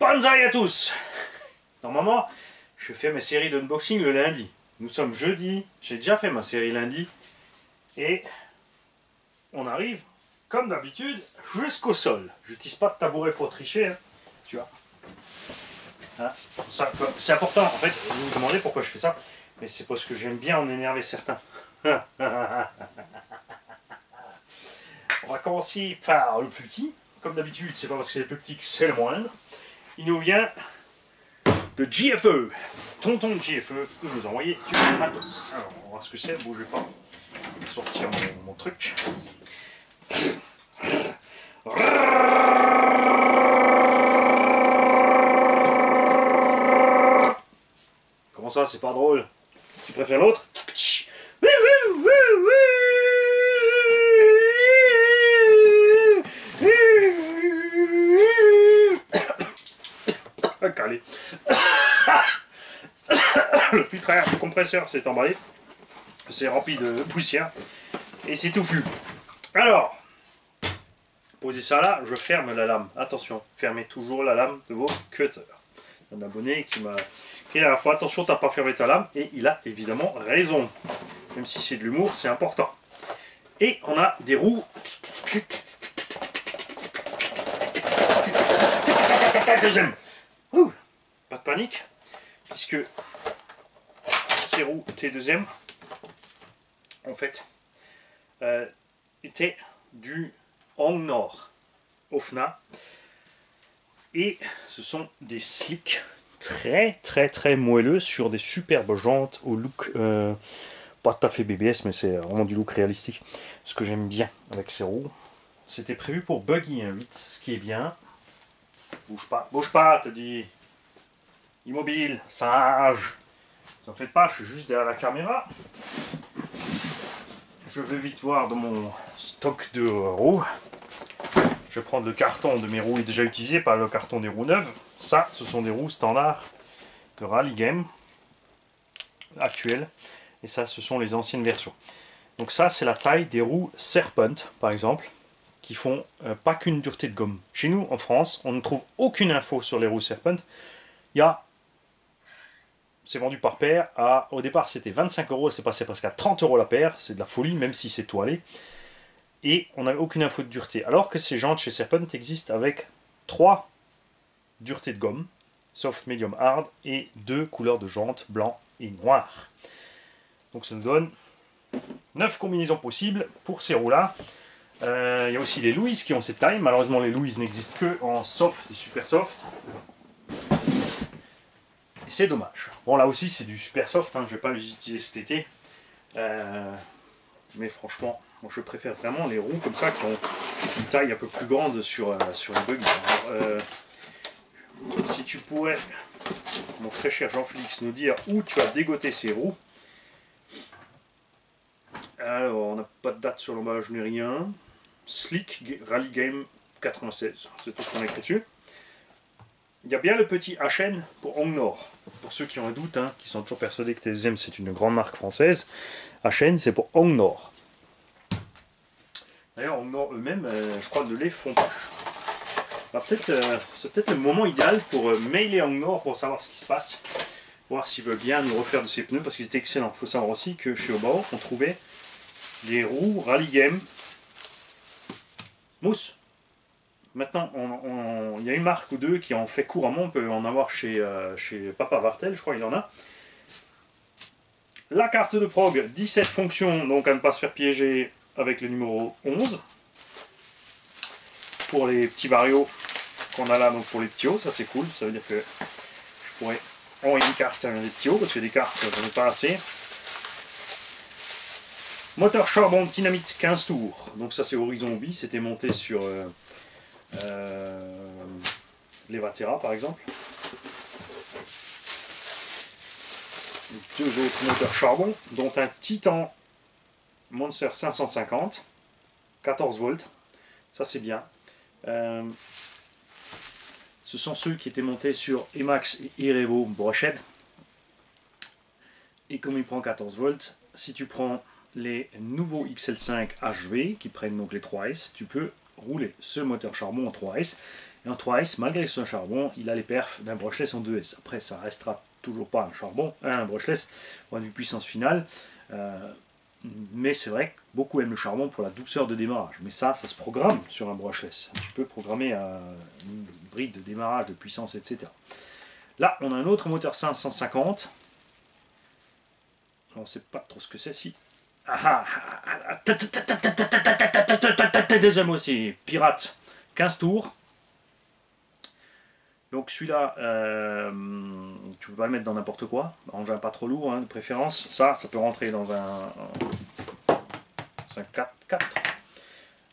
Banzai à tous Normalement, je fais mes séries d'unboxing le lundi. Nous sommes jeudi, j'ai déjà fait ma série lundi. Et on arrive, comme d'habitude, jusqu'au sol. Je n'utilise pas de tabouret pour tricher, hein. tu vois. Hein, c'est important, en fait, vous vous demandez pourquoi je fais ça. Mais c'est parce que j'aime bien en énerver certains. on va commencer par le plus petit. Comme d'habitude, c'est pas parce que c'est le plus petit que c'est le moindre. Il nous vient de GFE. Tonton GFE, nous a envoyé du matos. Alors, on va voir ce que c'est, bougez pas. Je vais sortir mon truc. Comment ça, c'est pas drôle? Tu préfères l'autre? Le filtre à air du compresseur s'est emballé. C'est rempli de poussière. Et c'est touffu. Alors, posez ça là, je ferme la lame. Attention, fermez toujours la lame de vos cutters. Un abonné qui m'a écrit à la fois, attention, t'as pas fermé ta lame. Et il a évidemment raison. Même si c'est de l'humour, c'est important. Et on a des roues. Deuxième. Pas de panique, puisque ces T2M, en fait, euh, étaient du Hong Nord, OFNA, et ce sont des slicks très très très moelleux sur des superbes jantes au look euh, pas tout à fait BBS mais c'est vraiment du look réalistique. Ce que j'aime bien avec ces roues c'était prévu pour buggy un 8 ce qui est bien. Bouge pas bouge pas te dis. Immobile sage en faites pas je suis juste derrière la caméra je vais vite voir dans mon stock de roues je vais prendre le carton de mes roues déjà utilisées, pas le carton des roues neuves. Ça, ce sont des roues standards de Rally Game actuelles. Et ça, ce sont les anciennes versions. Donc ça, c'est la taille des roues Serpent, par exemple, qui font euh, pas qu'une dureté de gomme. Chez nous, en France, on ne trouve aucune info sur les roues Serpent. Il y a... C'est vendu par paire. À, au départ, c'était 25 euros. C'est passé presque à 30 euros la paire. C'est de la folie, même si c'est toilé et on n'avait aucune info de dureté. Alors que ces jantes chez Serpent existent avec trois duretés de gomme, soft, medium, hard, et deux couleurs de jantes, blanc et noir. Donc ça nous donne 9 combinaisons possibles pour ces roues-là. Euh, il y a aussi les Louis qui ont cette taille. Malheureusement, les Louis n'existent que en soft et super soft. C'est dommage. Bon, là aussi, c'est du super soft. Hein. Je vais pas les utiliser cet été. Euh, mais franchement, moi, je préfère vraiment les roues comme ça qui ont une taille un peu plus grande sur, euh, sur les buggy. Euh, si tu pourrais, mon très cher Jean-Félix, nous dire où tu as dégoté ces roues. Alors, on n'a pas de date sur l'emballage ni rien. Slick Rally Game 96, c'est tout ce qu'on a écrit dessus. Il y a bien le petit HN pour Hong Nord. Pour ceux qui ont un doute, hein, qui sont toujours persuadés que TZM c'est une grande marque française, HN c'est pour Hong Nord. D'ailleurs, eux-mêmes, euh, je crois, ne les font pas. peut-être, euh, c'est peut-être le moment idéal pour euh, mailer en Nord pour savoir ce qui se passe. Voir s'ils veulent bien nous refaire de ces pneus parce qu'ils étaient excellents. Il faut savoir aussi que chez Obao, on trouvait des roues Rally Game mousse. Maintenant, il y a une marque ou deux qui en fait couramment. On peut en avoir chez, chez Papa Vartel, je crois qu'il en a. La carte de prog, 17 fonctions, donc à ne pas se faire piéger avec le numéro 11 pour les petits varios qu'on a là donc pour les petits hauts, ça c'est cool, ça veut dire que je pourrais envoyer une carte à des petits hauts parce que des cartes j'en ai pas assez. Moteur charbon dynamite 15 tours, donc ça c'est Horizon B, c'était monté sur euh, euh, les Vatera par exemple. Deux autres moteurs charbon, dont un Titan Monster 550, 14 volts, ça c'est bien. Euh, ce sont ceux qui étaient montés sur Emax et Erevo brochette. Et comme il prend 14 volts, si tu prends les nouveaux XL5 HV qui prennent donc les 3S, tu peux rouler ce moteur charbon en 3S Et en 3S, malgré son charbon, il a les perfs d'un brushless en 2S. Après, ça restera toujours pas un charbon, un brushless, point de puissance finale. Euh, mais c'est vrai que beaucoup aiment le charbon pour la douceur de démarrage. Mais ça, ça se programme sur un brushless. Tu peux programmer une bride de démarrage, de puissance, etc. Là, on a un autre moteur 550. On ne sait pas trop ce que c'est. Si. Deuxième aussi. Pirate. 15 tours. Donc celui-là, euh, tu peux pas le mettre dans n'importe quoi, engin pas trop lourd hein, de préférence. Ça, ça peut rentrer dans un, un 4x4.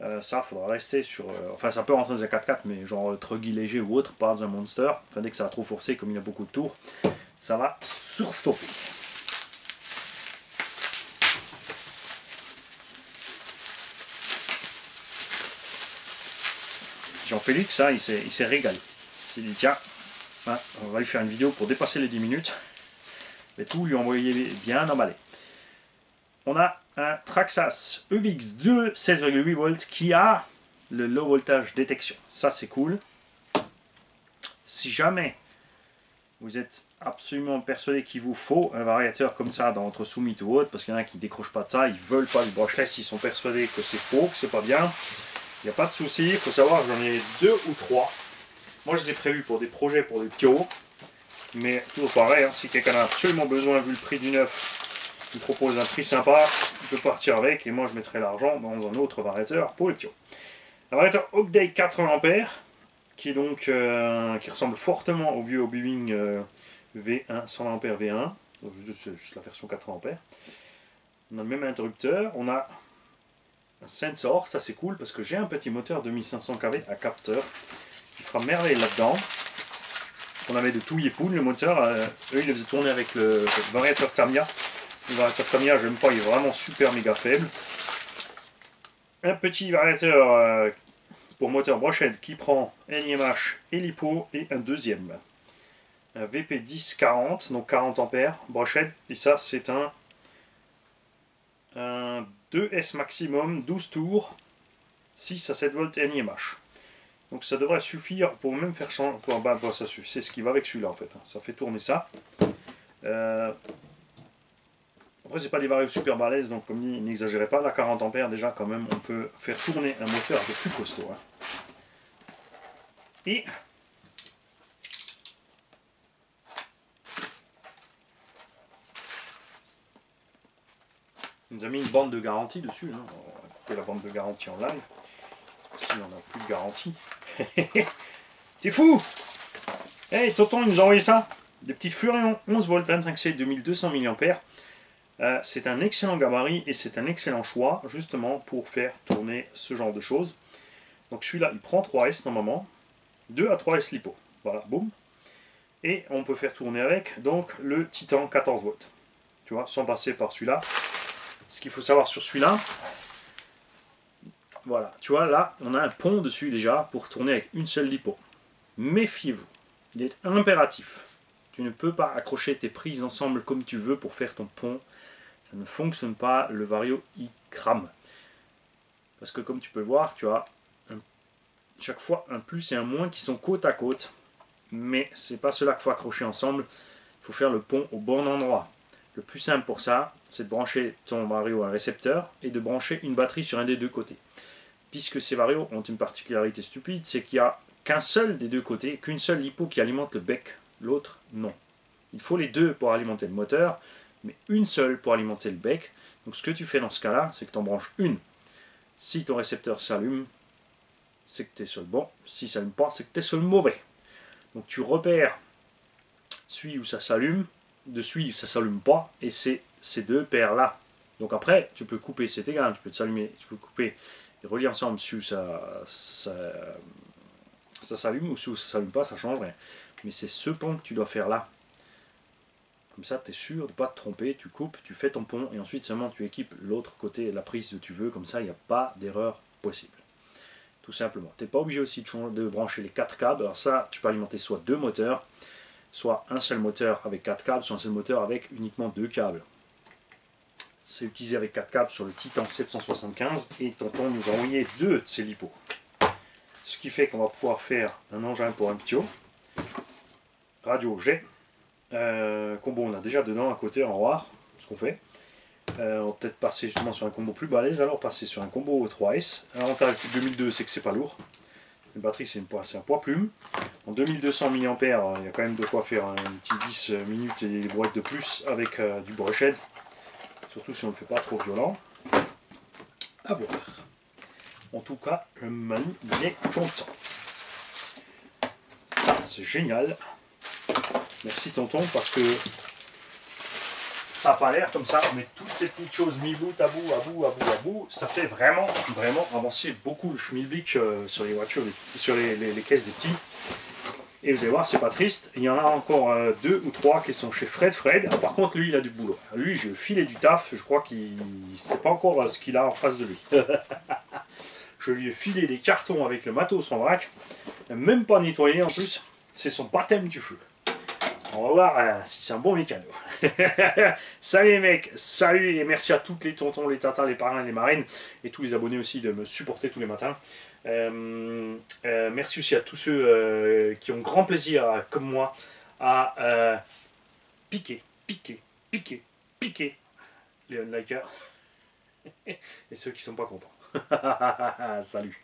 Euh, ça, faudra rester sur... Euh, enfin, ça peut rentrer dans un 4x4, mais genre truggy léger ou autre, pas dans un monster. Enfin, dès que ça va trop forcer, comme il a beaucoup de tours, ça va surstopper. Jean-Félix, ça, il s'est régalé s'est dit tiens, hein, on va lui faire une vidéo pour dépasser les 10 minutes. Mais tout lui envoyer bien emballé. On a un Traxas EVX2 16,8 volts qui a le low voltage détection. Ça c'est cool. Si jamais vous êtes absolument persuadé qu'il vous faut un variateur comme ça dans votre Summit ou autre, parce qu'il y en a qui décrochent pas de ça, ils veulent pas du brushless, ils sont persuadés que c'est faux, que c'est pas bien, il n'y a pas de souci, il faut savoir que j'en ai deux ou trois moi, je les ai prévus pour des projets, pour des petits Mais toujours pareil, hein, si quelqu'un a absolument besoin, vu le prix du neuf, il propose un prix sympa, il peut partir avec. Et moi, je mettrai l'argent dans un autre variateur pour les petits Un variateur Ogday 80 A, qui, est donc, euh, qui ressemble fortement au vieux Obi-Wing euh, V1, 120 A V1. Juste, la version 80 A. On a le même interrupteur. On a sensor, ça c'est cool parce que j'ai un petit moteur 2500 kV à capteur qui fera merveille là-dedans. On avait de touille et poudre, le moteur. Euh, eux, ils le faisaient tourner avec le, variateur Tamiya. Le variateur Tamiya, j'aime pas, il est vraiment super méga faible. Un petit variateur euh, pour moteur brochette qui prend un IMH et LiPo et un deuxième. Un VP1040, donc 40 ampères, brochette. Et ça, c'est un, un 2S maximum, 12 tours, 6 à 7 volts NIMH. Donc ça devrait suffire pour même faire changer. Ça c'est ce qui va avec celui-là en fait. Hein. Ça fait tourner ça. Euh... Après c'est pas des variables super balèzes, donc comme dit, n'exagérez pas. La 40 ampères déjà quand même on peut faire tourner un moteur un peu plus costaud. Hein. Et il nous a mis une bande de garantie dessus. Hein. On va la bande de garantie en live. Si on n'a plus de garantie. T'es fou Hey, tonton, il nous a envoyé ça. Des petites Furion 11 volts 25C 2200 mAh. C'est un excellent gabarit et c'est un excellent choix justement pour faire tourner ce genre de choses. Donc celui-là, il prend 3S normalement. 2 à 3S lipo. Voilà, boum. Et on peut faire tourner avec donc le Titan 14 volts. Tu vois, sans passer par celui-là. Ce qu'il faut savoir sur celui-là, voilà, tu vois, là, on a un pont dessus déjà pour tourner avec une seule lipo. Méfiez-vous, il est impératif. Tu ne peux pas accrocher tes prises ensemble comme tu veux pour faire ton pont. Ça ne fonctionne pas, le Vario y crame. Parce que comme tu peux voir, tu as chaque fois un plus et un moins qui sont côte à côte. Mais c'est pas cela qu'il faut accrocher ensemble. Il faut faire le pont au bon endroit. Le plus simple pour ça, c'est de brancher ton Vario à un récepteur et de brancher une batterie sur un des deux côtés puisque ces varios ont une particularité stupide, c'est qu'il n'y a qu'un seul des deux côtés, qu'une seule lipo qui alimente le bec, l'autre non. Il faut les deux pour alimenter le moteur, mais une seule pour alimenter le bec. Donc ce que tu fais dans ce cas-là, c'est que tu en branches une. Si ton récepteur s'allume, c'est que tu es sur le bon. Si ça ne s'allume pas, c'est que tu es sur le mauvais. Donc tu repères celui où ça s'allume, de où ça s'allume pas, et c'est ces deux paires-là. Donc après, tu peux couper, c'est égal, tu peux s'allumer, tu peux couper relier ensemble si ça, ça, ça s'allume ou si ça s'allume pas, ça change rien. Mais c'est ce pont que tu dois faire là. Comme ça, tu es sûr de ne pas te tromper, tu coupes, tu fais ton pont, et ensuite seulement tu équipes l'autre côté, la prise que tu veux, comme ça il n'y a pas d'erreur possible. Tout simplement. Tu n'es pas obligé aussi de, de, brancher les quatre câbles, alors ça, tu peux alimenter soit deux moteurs, soit un seul moteur avec quatre câbles, soit un seul moteur avec uniquement deux câbles. C'est utilisé avec 4 câbles sur le Titan 775 et Tonton nous a envoyé deux de ces lipos. Ce qui fait qu'on va pouvoir faire un engin pour un haut. Radio G. Euh, combo, on a déjà dedans à côté en noir, ce qu'on fait. Euh, on va peut-être passer justement sur un combo plus balèze, alors passer sur un combo 3S. L'avantage du 2002, c'est que c'est pas lourd. La batterie, c'est un poids plume. En 2200 mAh, il y a quand même de quoi faire un petit 10 minutes et des brouettes de plus avec euh, du brushed. Surtout si on ne le fait pas trop violent. À voir. En tout cas, le manu est content. C'est génial. Merci tonton, parce que ça pas l'air comme ça, mais toutes ces petites choses mis bout à bout, à bout, à bout, à bout, ça fait vraiment, vraiment avancer beaucoup le schmilblick euh, sur les voitures, sur les, caisses des petits. Et vous allez voir, c'est pas triste. Il y en a encore euh, deux ou trois qui sont chez Fred Fred. Ah, par contre, lui, il a du boulot. Lui, je filais du taf. Je crois qu'il ne sait pas encore euh, ce qu'il a en face de lui. je lui ai filé des cartons avec le matos en vrac. Même pas nettoyé en plus. C'est son baptême du feu. On va voir euh, si c'est un bon mécano. salut les mecs, salut et merci à toutes les tontons, les tatins, les parrains, les marraines et tous les abonnés aussi de me supporter tous les matins. Euh, euh, merci aussi à tous ceux qui ont grand plaisir, comme moi, à piquer, piquer, piquer, piquer les unlikers et ceux qui sont pas contents. salut